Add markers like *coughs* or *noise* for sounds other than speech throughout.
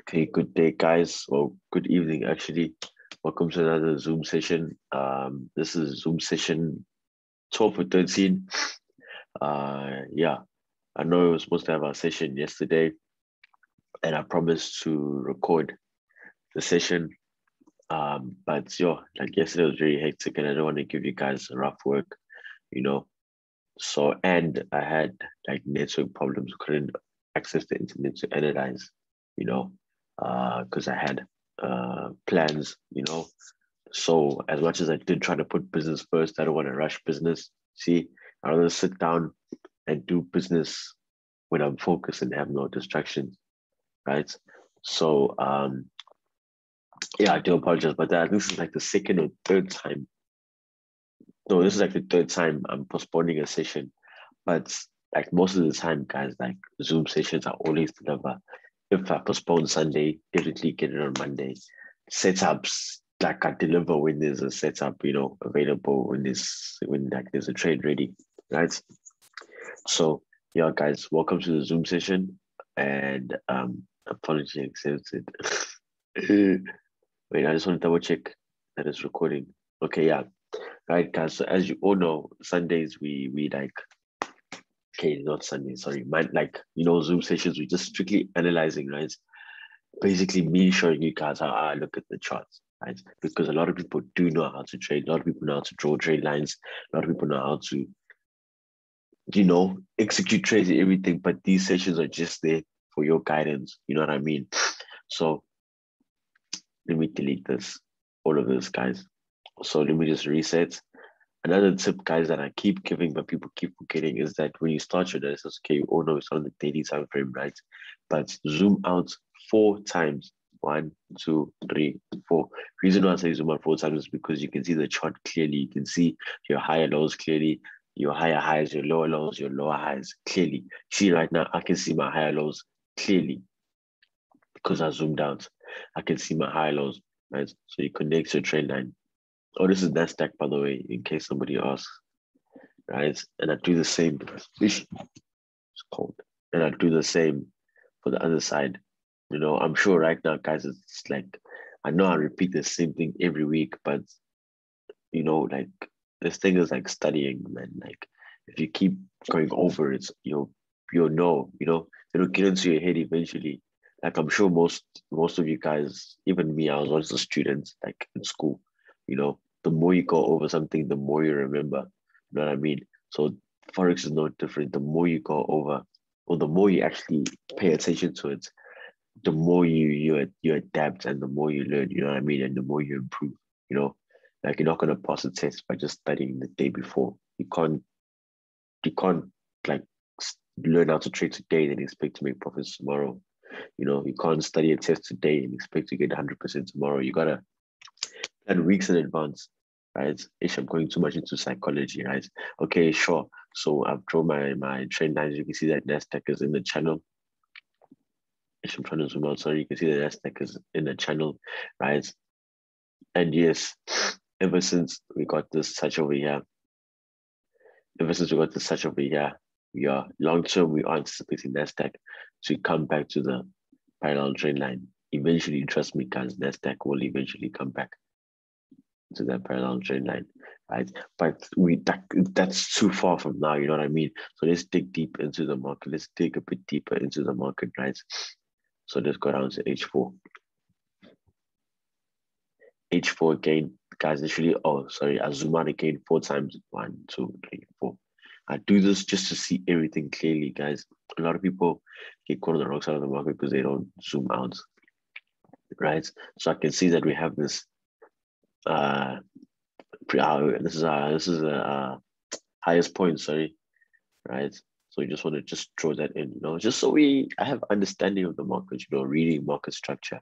Okay, good day, guys, or good evening, actually. Welcome to another Zoom session. Um, this is Zoom session 12 or 13. Uh, yeah, I know we were supposed to have our session yesterday, and I promised to record the session. Um, but yeah, like yesterday was very hectic, and I don't want to give you guys rough work, you know. So, and I had like network problems, couldn't access the internet to analyze, you know because uh, I had uh, plans, you know. So as much as I did try to put business first, I don't want to rush business. See, I rather sit down and do business when I'm focused and have no distractions, right? So um, yeah, I do apologize, but that this is like the second or third time. No, this is like the third time I'm postponing a session, but like most of the time, guys, like Zoom sessions are always deliver if I postpone Sunday, definitely get it on Monday. Setups like I deliver when there's a setup, you know, available when there's when like there's a trade ready, right? So yeah, guys, welcome to the Zoom session, and um, apology accepted. *laughs* Wait, I just want to double check that it's recording. Okay, yeah, right, guys. So as you all know, Sundays we we like okay, not Sunday, sorry, like, you know, Zoom sessions, we're just strictly analyzing, right? Basically, me showing you guys how I look at the charts, right? Because a lot of people do know how to trade. A lot of people know how to draw trade lines. A lot of people know how to, you know, execute trades and everything. But these sessions are just there for your guidance. You know what I mean? *sniffs* So let me delete this, all of this, guys. So let me just reset another tip, guys, that I keep giving, but people keep forgetting is that when you start your analysis, okay, you all know it's on the daily time frame, right? But zoom out four times. One, two, three, four. Reason why I say zoom out four times is because you can see the chart clearly. You can see your higher lows clearly, your higher highs, your lower lows, your lower highs clearly. See right now, I can see my higher lows clearly because I zoomed out. I can see my high lows, right? So you connect your trend line Oh, this is Nasdaq, by the way, in case somebody asks, right? And I do the same. It's cold, and I do the same for the other side. You know, I'm sure right now, guys, it's like I know I repeat the same thing every week, but you know, like this thing is like studying, man. Like if you keep going over it, you'll you'll know. You know, it'll get into your head eventually. Like I'm sure most most of you guys, even me, I was once a student, like in school you know, the more you go over something, the more you remember. You know what I mean? So Forex is no different. The more you go over, or the more you actually pay attention to it, the more you you you adapt and the more you learn, you know what I mean? And the more you improve, you know. Like you're not gonna pass a test by just studying the day before. You can't you can't like learn how to trade today and expect to make profits tomorrow. You know, you can't study a test today and expect to get 100% tomorrow. You gotta and weeks in advance, right? If I'm going too much into psychology, right? Okay, sure. So I've drawn my my trend lines. You can see that Nasdaq is in the channel. If I'm trying to zoom out, sorry, you can see the Nasdaq is in the channel, right? And yes, ever since we got this touch over here, ever since we got this touch over here, we are long term, we are anticipating Nasdaq to come back to the parallel trend line. Eventually, trust me, guys, Nasdaq will eventually come back to that parallel trend line, right? But we that that's too far from now, you know what I mean? So let's dig deep into the market. Let's dig a bit deeper into the market, right? So let's go down to H4. H4 again, guys, literally, oh, sorry, I zoom out again four times. One, two, three, four. I do this just to see everything clearly, guys. A lot of people get caught on the wrong side of the market because they don't zoom out, right? So I can see that we have this uh, uh, this is uh this is a uh, highest point sorry right? So you just want to just throw that in you know just so we i have understanding of the market you know reading market structure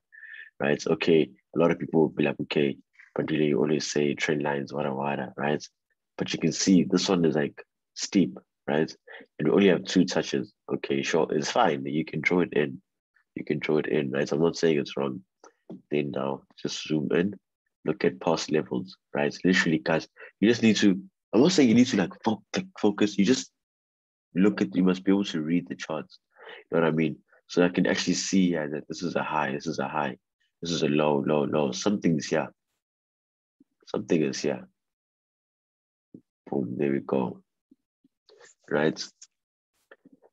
right? Okay a lot of people will be like okay but really you always say trend lines wada wada right? But you can see this one is like steep right? And we only have two touches. Okay sure it's fine you can draw it in. You can draw it in right? I'm not saying it's wrong. Then now just zoom in look at past levels, right? Literally, guys, you just need to, I'm not saying you need to like focus, you just look at, you must be able to read the charts. You know what I mean? So I can actually see yeah, that this is a high, this is a high, this is a low, low, low. Something's here. Something is here. Boom, there we go. Right.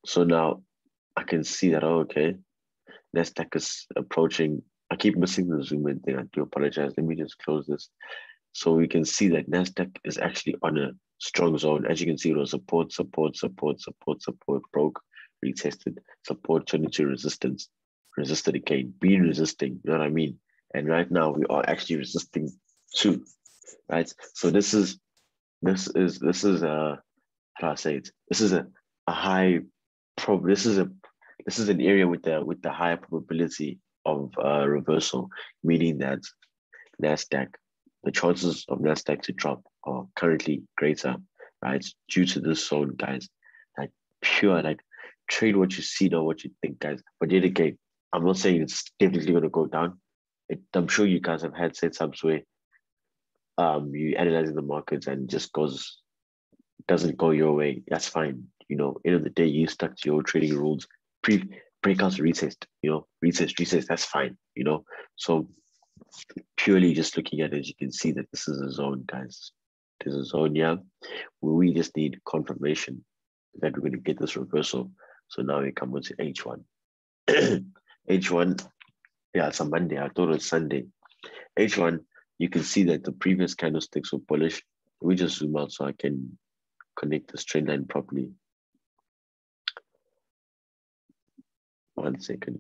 So now I can see that, oh, okay, NASDAQ is approaching. I keep missing the zoom in thing. I do apologize. Let me just close this. So we can see that NASDAQ is actually on a strong zone. As you can see, it was support, support, support, support, support, broke, retested, support turned into resistance, resisted again, been resisting, you know what I mean? And right now we are actually resisting too, right? So this is, this is, this is a, how do I say it? This is a, a high prob, this is a, this is an area with the, with the higher probability of uh, reversal, meaning that NASDAQ, the chances of NASDAQ to drop are currently greater, right? Due to this zone, guys. Like pure, like trade what you see, not what you think, guys. But yet again, I'm not saying it's definitely going to go down. It, I'm sure you guys have had setups where um, you analyzing the markets and just goes doesn't go your way. That's fine. You know, end of the day, you stuck to your trading rules. Pre breakouts retest, you know, retest, retest, that's fine, you know. So purely just looking at it, you can see that this is a zone, guys. This is a zone, yeah, where we just need confirmation that we're going to get this reversal. So now we come on to H1. H1, yeah, it's a Monday. I thought it was Sunday. H1, you can see that the previous candlesticks were bullish. We just zoom out so I can connect this trend line properly. One second.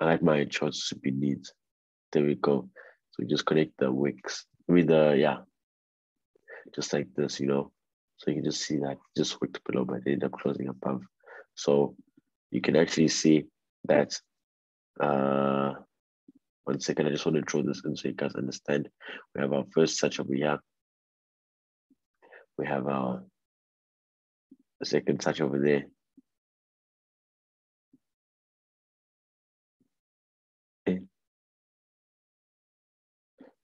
I like my charts to be neat. There we go. So just connect the wicks. with the yeah, just like this, you know. So you can just see that just wicked below, but they end up closing above. So you can actually see that. Uh, one second, I just want to draw this in so you guys understand. We have our first touch over here. We have our second touch over there.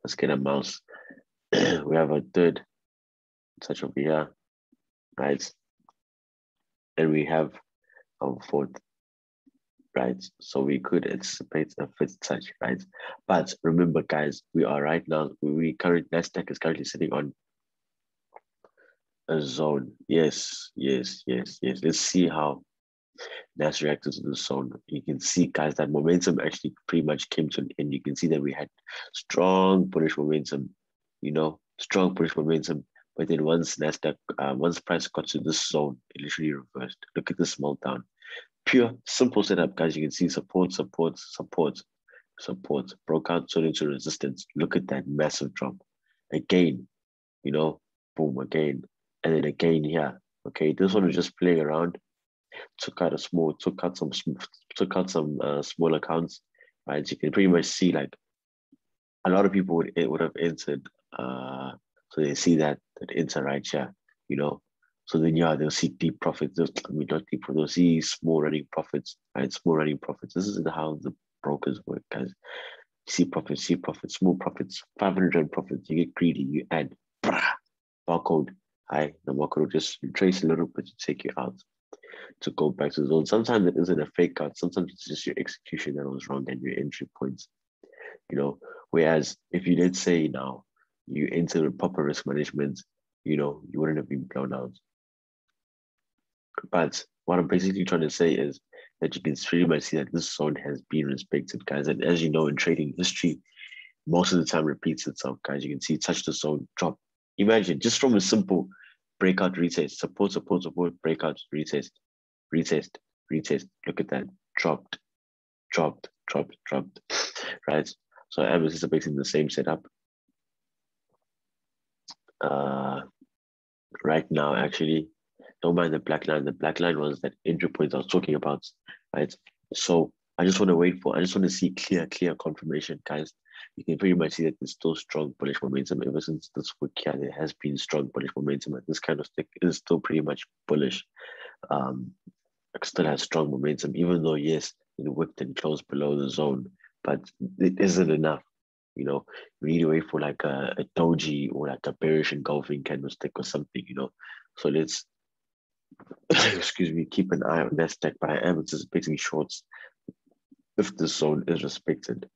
Let's get a mouse. *clears throat* we have a third touch over here right? And we have a fourth, right? So we could anticipate a fifth touch, right? But remember, guys, we are right now, we current NASDAQ is currently sitting on a zone. Yes, yes, yes, yes. Let's see how NAS reacted to the zone. You can see, guys, that momentum actually pretty much came to an end. You can see that we had strong bullish momentum, you know, strong bullish momentum but then once Nasdaq, uh, once price got to this zone, it literally reversed. Look at this meltdown. Pure, simple setup, guys. You can see support, support, support, support. Broke out, turned into resistance. Look at that massive drop. Again, you know, boom, again. And then again here. Okay, this one was just playing around. Took out a small, took out some, took out some uh, small accounts. Right, you can pretty much see like a lot of people would it would have entered uh so they see that that a right here, you know. So then yeah, they'll see deep profits. I mean not deep, they'll see small running profits, right? Small running profits. This is how the brokers work, guys. See profits, see profits, small profits, 500 profits. You get greedy, you add brah, barcode. Hi, the market will just trace a little bit to take you out to go back to the zone. Sometimes it isn't a fake out. Sometimes it's just your execution that was wrong and your entry points. You know, whereas if you did say now you enter proper risk management, you know, you wouldn't have been blown out. But what I'm basically trying to say is that you can pretty much see that this zone has been respected, guys. And as you know, in trading history, most of the time repeats itself, guys. You can see touch the zone, drop. Imagine just from a simple breakout retest, support, support, support, breakout, retest, retest, retest. Look at that. Dropped, dropped, dropped, dropped. *sighs* Right. So I'm anticipating the same setup uh, right now, actually. Don't mind the black line. The black line was that entry point I was talking about, right? So I just want to wait for, I just want to see *laughs* clear, clear confirmation, guys. You can pretty much see that there's still strong bullish momentum ever since this week. Yeah, there has been strong bullish momentum, and this kind of stick is still pretty much bullish. Um, still has strong momentum, even though yes, it whipped and closed below the zone, but it isn't enough. You know, we need to wait for like a, a doji or like a bearish engulfing candlestick or something, you know. So let's *coughs* excuse me, keep an eye on Nasdaq, but I am anticipating shorts if the zone is respected.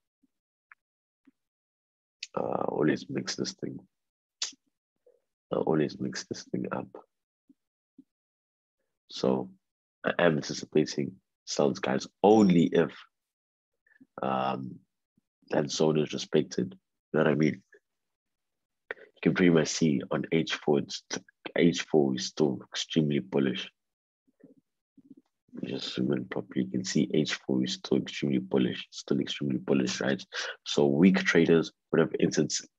Uh, always mix this thing. I always mix this thing up. So am anticipating sells guys only if um, that zone is respected. You know what I mean? You can pretty much see on H4, it's, H4 is still extremely bullish. Just zoom in properly. You can see H4 is still extremely bullish, still extremely bullish, right? So weak traders would have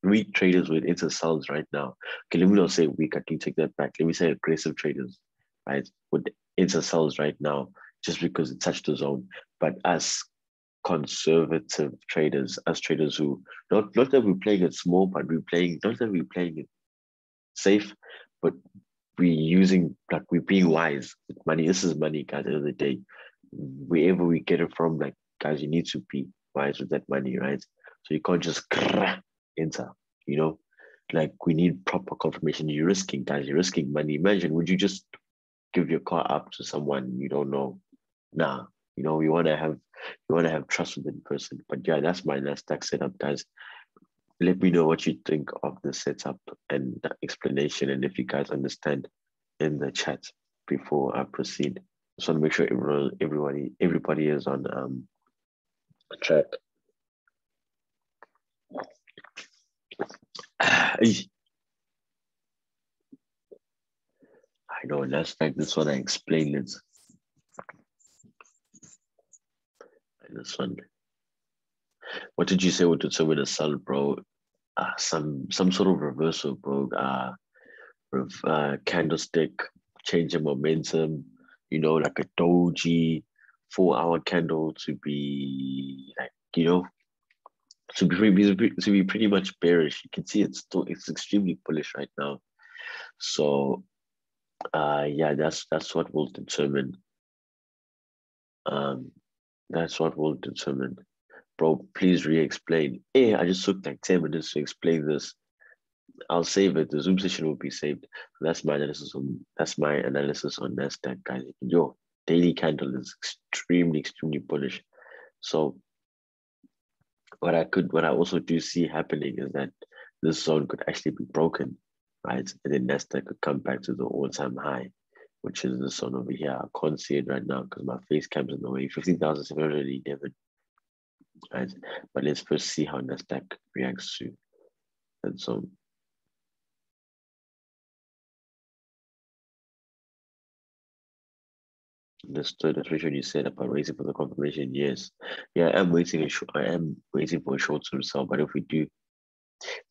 weak traders would enter sells right now. Okay, let me not say weak, I can take that back. Let me say aggressive traders, right? Would enter sells right now just because it touched the zone. But as conservative traders, as traders who not not that we're playing it small, but we're playing not that we're playing it safe, but we're using like we're being wise with money. This is money, guys. At the end of the day, wherever we get it from, like guys, you need to be wise with that money, right? So you can't just enter, you know. Like we need proper confirmation. You're risking, guys. You're risking money. Imagine, would you just give your car up to someone you don't know? Nah, you know, want to have you want to have trust with the person. But yeah, that's my Nasdaq setup, guys let me know what you think of the setup and the explanation and if you guys understand in the chat before I proceed. Just want to make sure everyone, everybody, everybody is on um, track. *sighs* I know, that's like this one I explained it. This one. What did you say would determine a sell, bro? Uh, some some sort of reversal, bro. Uh, with uh, candlestick, change in momentum. You know, like a doji, four-hour candle to be like you know to be to be pretty much bearish. You can see it's still it's extremely bullish right now. So, uh, yeah, that's that's what will determine. Um, that's what will determine bro, please re-explain. Hey, I just took like 10 minutes to explain this. I'll save it. The Zoom session will be saved. That's my analysis on that's my analysis on Nasdaq, guys. Your daily candle is extremely, extremely bullish. So what I could what I also do see happening is that this zone could actually be broken, right? And then Nasdaq could come back to the all-time high, which is this zone over here. I can't see it right now because my face cam's in the way. 15,711 right? But let's first see how Nasdaq reacts to that zone. Understood. That's what you said about waiting for the confirmation. Yes, yeah, I'm waiting. I am waiting for a short-term sell. But if we do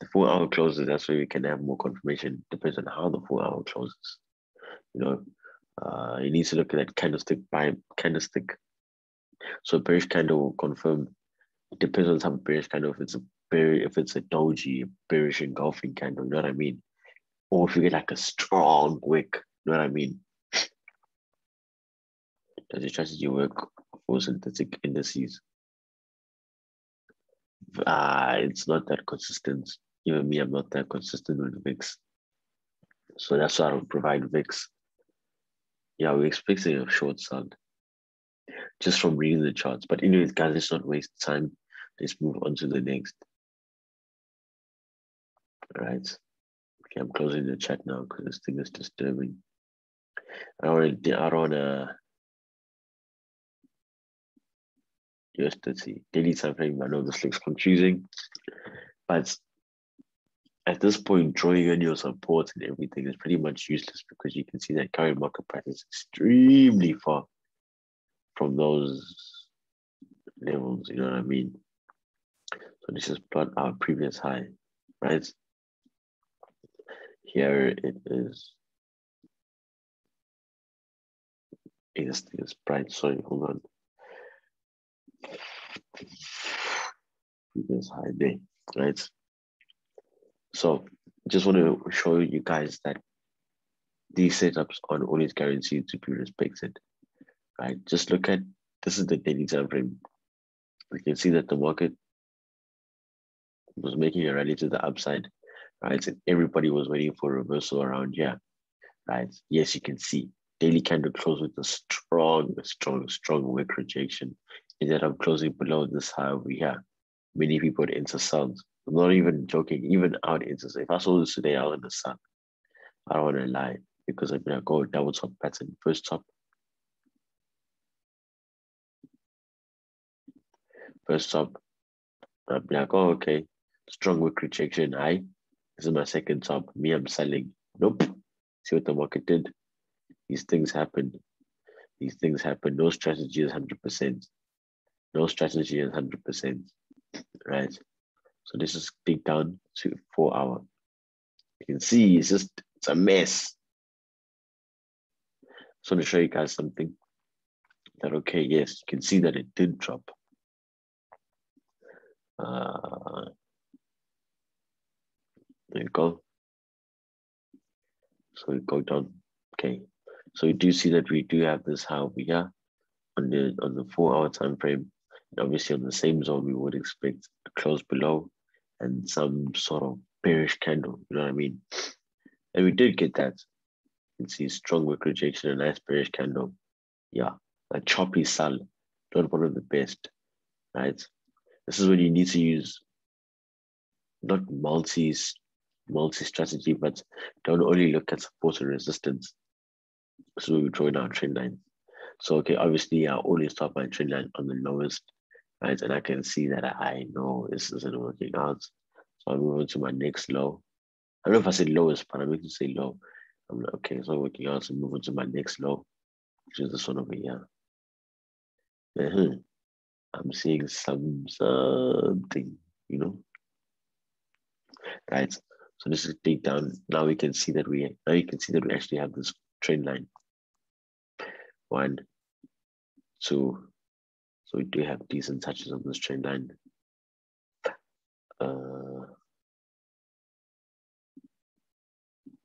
the four-hour closes, that's where we can have more confirmation. Depends on how the four-hour closes. You know, uh, you need to look at that candlestick by candlestick. So bearish candle will confirm it depends on some bearish of if it's a bear if it's a doji, bearish engulfing candle, you know what I mean? Or if you get like a strong wick, you know what I mean? Does your strategy work for synthetic indices? Uh, it's not that consistent. Even me, I'm not that consistent with VIX. So that's why I don't provide VIX. Yeah, we're expecting a short sell just from reading the charts. But anyways, guys, let's not waste time. Let's move on to the next. All right. Okay, I'm closing the chat now because this thing is disturbing. I already I don't wanna US 30 daily time frame. I know this looks confusing, but at this point, drawing on your support and everything is pretty much useless because you can see that current market price is extremely far from those levels, you know what I mean? So this is plot our previous high, right? Here it is. Is bright, sorry, hold on. Previous high day, right? So just want to show you guys that these setups are always guaranteed to be respected right? Just look at this is the daily time frame. We can see that the market was making a rally to the upside, right? And everybody was waiting for a reversal around here, right? Yes, you can see daily candle close with a strong, strong, strong wick rejection. Ended of closing below this high over here. Many people would enter sells. I'm not even joking, even out into if I saw this today, I would the sun. I don't want to lie because I've been a gold double top pattern. First top. First top. Be like, oh, okay. Strong wick rejection. I this is my second top. Me, I'm selling. Nope. See what the market did. These things happen. These things happen. No strategy is 100%. No strategy is 100%. Right? So this is dig down to four hour. You can see it's just, it's a mess. So to show you guys something that, okay, yes, you can see that it did drop. Uh, there you go. So we go down. Okay. So we do see that we do have this how we are on the on the four hour time frame. Obviously on the same zone we would expect a close below and some sort of bearish candle. You know what I mean? And we did get that. You can see strong wick rejection, a nice bearish candle. Yeah, a choppy sell, not one of the best, right? This is when you need to use not multi multi-strategy, but don't only look at support and resistance. So we draw in our trend line. So okay, obviously I only start my trend line on the lowest, right? And I can see that I know this isn't working out. So I move on to my next low. I don't know if I said lowest, but I'm going to say low. I'm like, okay, it's not working out. So move on to my next low, which is this one over here. Uh-huh. I'm seeing some something, you know. Right. So this is dig down. Now we can see that we now you can see that we actually have this trend line. One, two. We do have decent touches on this trend line. Uh,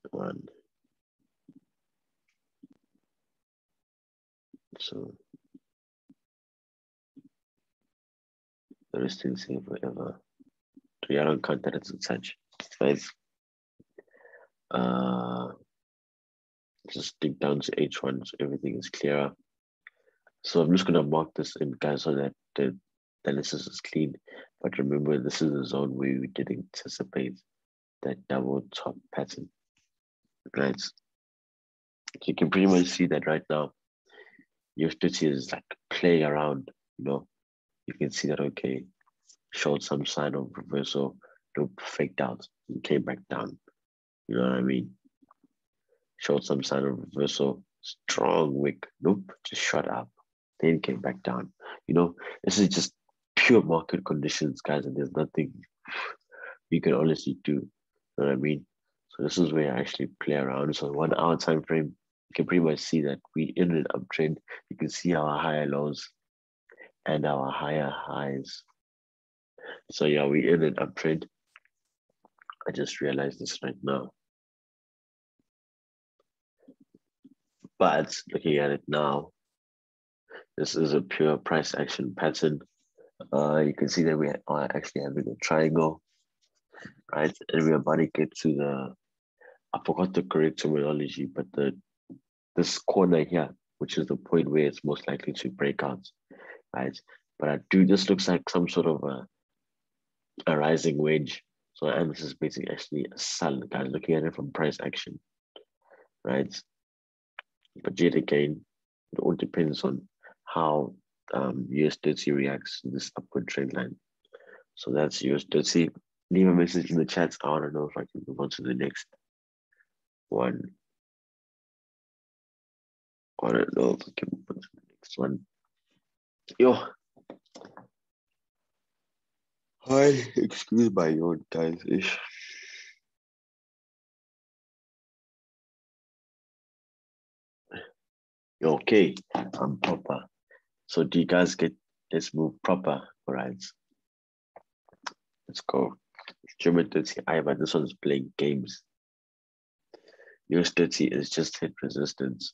one. So the rest is here forever. So I don't count that as a touch. Uh, just dig down to H1 so everything is clearer. So I'm just going to mark this in guys so that the analysis is clean. But remember, this is the zone where we did anticipate that double top pattern, right? You can pretty much see that right now. Your US 30 is like playing around, you know. You can see that, okay, showed some sign of reversal, nope, faked out, and came back down. You know what I mean? Showed some sign of reversal, strong wick, nope, just shut up, then came back down. You know, this is just pure market conditions, guys, and there's nothing you can honestly do. You know what I mean? So this is where I actually play around. So one hour time frame, you can pretty much see that we in an uptrend. You can see our higher lows and our higher highs. So yeah, we in an uptrend. I just realized this right now. But looking at it now, this is a pure price action pattern. Uh, you can see that we are actually having a triangle, right? And about to get to the, I forgot the correct terminology, but the this corner here, which is the point where it's most likely to break out, right? But I do, this looks like some sort of a, a rising wedge. So, and this is basically actually a sell, guys, looking at it from price action, right? But yet again, it all depends on how um, US 30 reacts to this upward trend line. So that's US 30. Leave a message in the chat. I want to know if I can move on to the next one. I don't know if I can move on to the next one. Yo. Hi, excuse my yawn, guys. Ish. Okay, I'm proper. So do you guys get let's move proper, all right? Let's go. German 30 I but this one's playing games. US 30 is just hit resistance.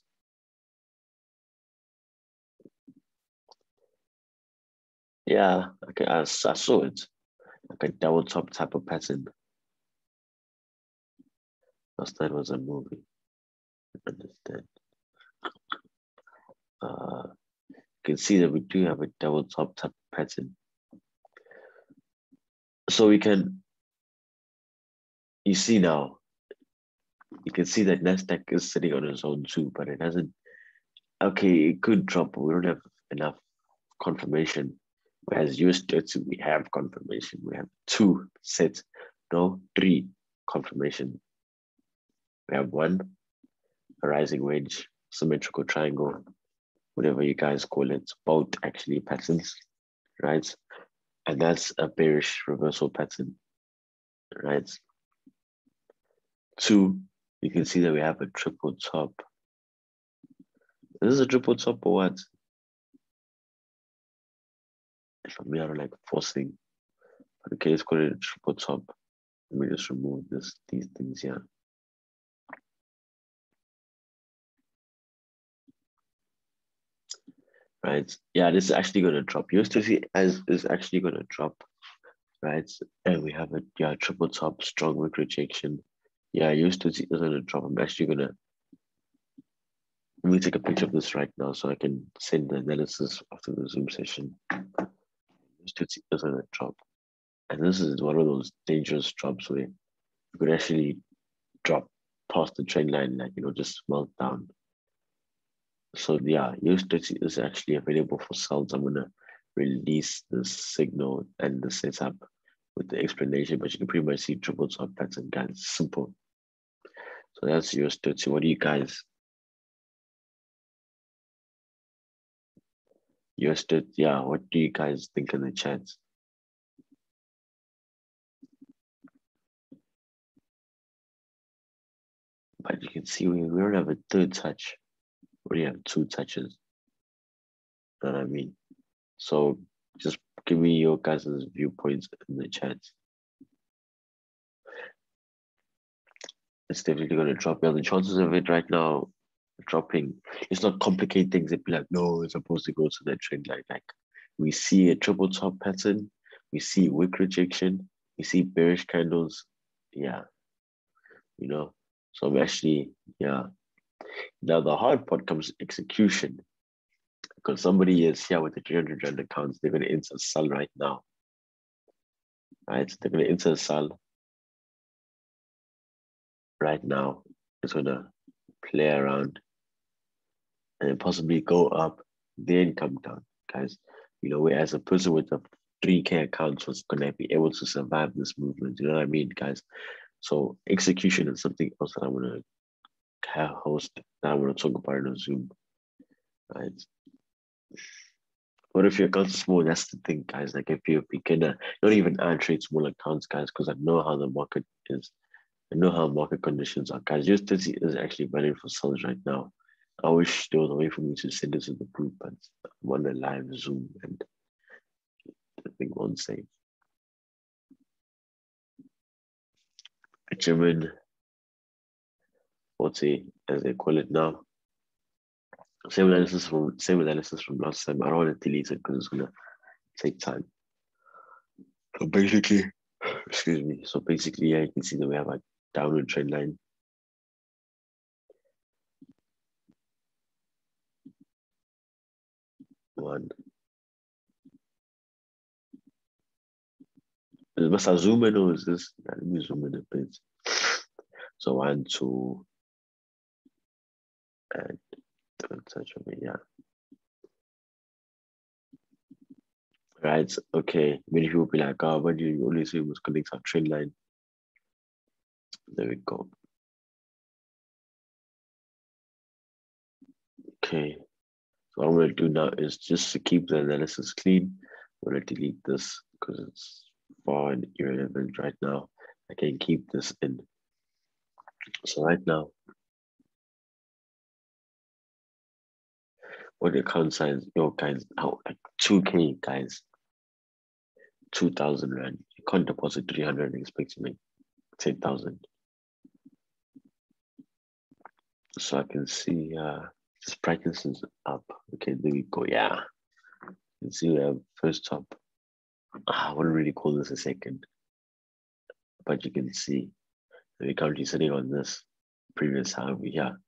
Yeah, okay, I, I saw it. Like a double top type of pattern. Last night was a movie. I understand. uh, can see that we do have a double top type pattern. So we can, you see now, you can see that Nasdaq is sitting on its own too, but it hasn't. Okay, it could drop, but we don't have enough confirmation. Whereas US 30, we have confirmation. We have two sets, no, three confirmation. We have one, a rising wedge, symmetrical triangle, whatever you guys call it, both actually patterns, right? And that's a bearish reversal pattern, right? Two, you can see that we have a triple top. This is a triple top or what? For me, I'm like forcing. Okay, let's call it a triple top. Let me just remove this these things here. Right. Yeah, this is actually gonna drop. US 30 as is actually gonna drop. Right. And we have a yeah, triple top, strong rejection. Yeah, US 30 is gonna drop. I'm actually gonna let me take a picture of this right now so I can send the analysis after the Zoom session. US 30 is gonna drop. And this is one of those dangerous drops where you could actually drop past the trend line, like, you know, just melt down. So yeah, US 30 is actually available for sales. I'm gonna release the signal and the setup with the explanation, but you can pretty much see triple top pattern, guys. Simple. So that's US 30. What do you guys? US 30, yeah, what do you guys think in the chat? But you can see we, we don't have a third touch. We have two touches. You know what I mean? So just give me your guys' viewpoints in the chat. It's definitely going to drop. Yeah, the chances of it right now dropping, it's not complicate things. It'd be like, no, it's supposed to go to the trend line. Like we see a triple top pattern, we see wick rejection, we see bearish candles. Yeah, you know, so I'm actually, yeah. Now the hard part comes execution. Because somebody is here with the 300 rand accounts, they're going to enter sell right now. Right? They're going to enter sell right now. It's going to play around and possibly go up, then come down, guys. You know, whereas a person with a 3K account was going to be able to survive this movement. You know what I mean, guys? So execution is something else that I want to host. That I want to talk about on Zoom. Right. What if your account is small? That's the thing, guys. Like if you're beginner, don't even add trade small accounts, guys, because I know how the market is. I know how market conditions are, guys. US 30 is actually running for sales right now. I wish there was a way for me to send this to the group, but I'm on a live Zoom and the thing won't save. German 40 as they call it now. Same analysis from same analysis from last time. I don't want to delete it because it's gonna take time. So basically, excuse me. So basically, yeah, you can see that we have a downward trend line. One. Must I zoom in or is this? Let me zoom in a bit. So one, two, and don't touch on me, yeah. Right, okay. Many people be like, oh, when you only say was connect our trend line. There we go. Okay. So what I'm gonna do now is just to keep the analysis clean, I'm gonna delete this because it's far irrelevant right now. I can keep this in. So right now, what the account size, yo guys, how like 2k guys, 2000 rand. You can't deposit 300 and expect to make 10,000. So I can see uh this is up. Okay, there we go. Yeah. You can see we have first top I wouldn't really call this a second, but you can see we're currently sitting on this previous high over here.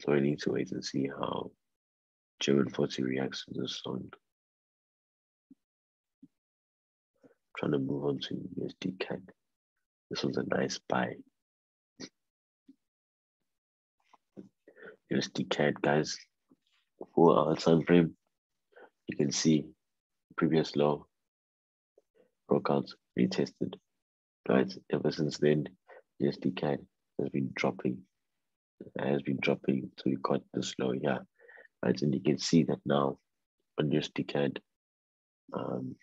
So I need to wait and see how German 40 reacts to this song. Trying to move on to USD CAD. This was a nice buy. USD CAD, guys. Four hour time frame. You can see previous low broke out, retested. Right, ever since then, USD CAD has been dropping. Has been dropping so we got this low here. Right, and you can see that now on USD CAD, um,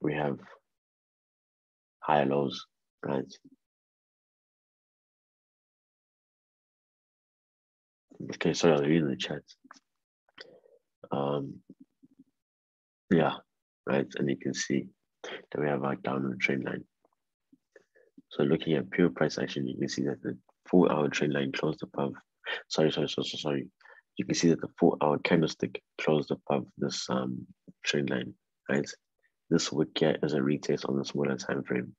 we have higher lows, right? Okay, sorry, I'll read the chat. Um, yeah, right, and you can see that we have our downward trend line. So looking at pure price action, you can see that the four hour trend line closed above. Sorry, sorry, sorry, sorry. You can see that the four hour candlestick closed above this um trend line, right? This would get as a retest on the smaller time frame.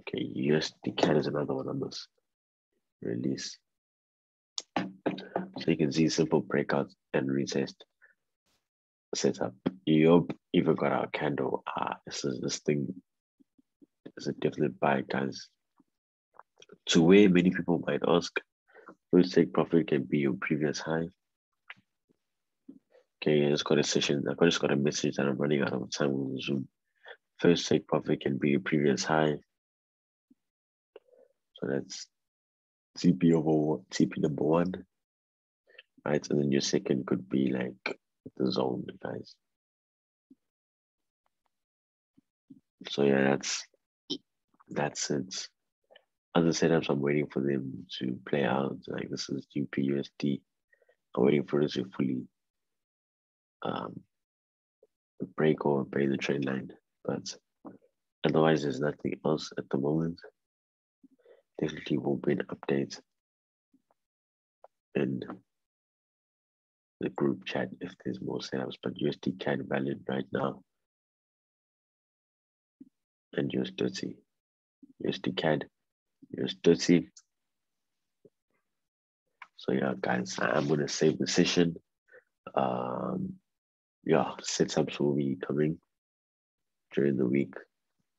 Okay, USD CAD is another one on this release. So you can see simple breakout and retest setup. You've even got our candle. Ah, this is this thing is a definite buy, guys. To where many people might ask, first take profit can be your previous high. Okay, I just got a session. I just got a message that I'm running out of time on Zoom. First take profit can be your previous high. So that's TP over TP number one, right? And then your second could be like the zone, guys. So yeah, that's that's it. Other setups, I'm waiting for them to play out. Like this is UPUSD. I'm waiting for this to fully um, break or break the trend line. But otherwise, there's nothing else at the moment. Definitely will be an update in the group chat if there's more setups, but USD CAD valid right now. And USD USD CAD, USD. So yeah, guys, I'm gonna save the session. Um, yeah, setups will be coming during the week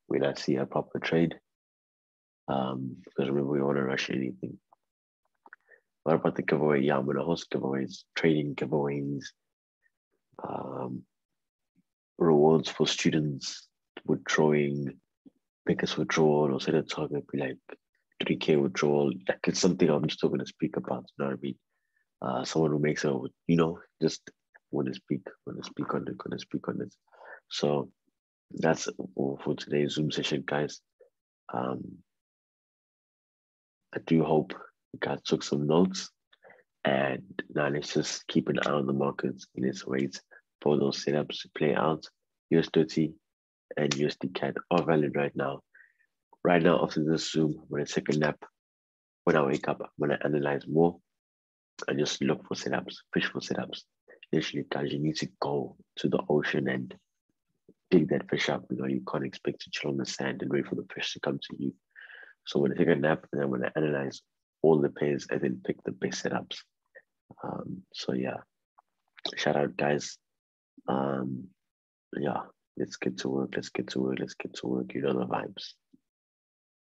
when I see a proper trade. Um, because remember we want to rush anything. What about the giveaway? Yeah, I'm gonna host giveaways, trading giveaways, um, rewards for students withdrawing, biggest withdrawal or set a target be like 3k withdrawal. Like it's something I'm still gonna speak about, you know what I mean? Uh, someone who makes a you know, just want to speak, want to speak on it, gonna speak on it. So that's all for today's Zoom session, guys. Um, I do hope guys took some notes. And now let's just keep an eye on the markets and let's wait for those setups to play out. USD and USD CAD are valid right now. Right now, after this Zoom, when I'm gonna take a nap. When I wake up, I'm gonna analyze more and just look for setups, fish for setups. Literally, guys, you need to go to the ocean and dig that fish up. You know, you can't expect to chill on the sand and wait for the fish to come to you. So when I'm gonna take a nap and I'm gonna analyze all the pairs and then pick the best setups. Um, so yeah, shout out guys. Um, yeah, let's get to work. Let's get to work. Let's get to work. You know the vibes.